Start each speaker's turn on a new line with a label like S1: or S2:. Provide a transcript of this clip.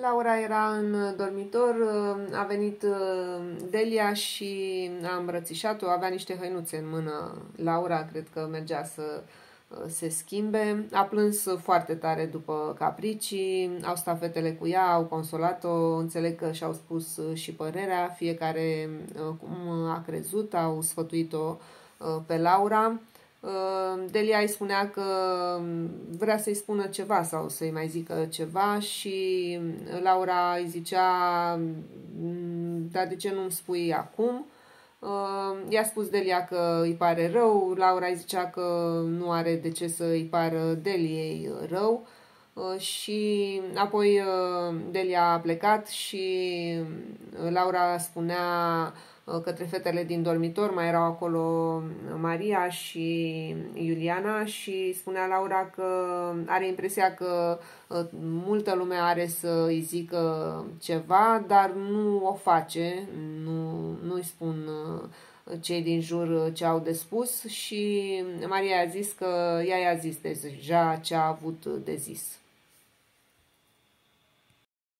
S1: Laura era în dormitor, a venit Delia și a îmbrățișat-o, avea niște hăinuțe în mână. Laura cred că mergea să se schimbe. A plâns foarte tare după capricii, au stat fetele cu ea, au consolat-o, înțeleg că și-au spus și părerea, fiecare cum a crezut, au sfătuit-o pe Laura. Uh, Delia îi spunea că vrea să-i spună ceva sau să-i mai zică ceva și Laura îi zicea mm, dar de ce nu-mi spui acum? Uh, i-a spus Delia că îi pare rău, Laura îi zicea că nu are de ce să îi pară Deliei rău uh, și apoi Delia a plecat și Laura spunea Uh, către fetele din dormitor, mai erau acolo Maria și Iuliana și spunea Laura că are impresia că uh, multă lume are să îi zică ceva, dar nu o face, nu, nu-i spun uh, cei din jur ce au de spus și Maria a zis că ea i-a zis deja ce a avut de zis.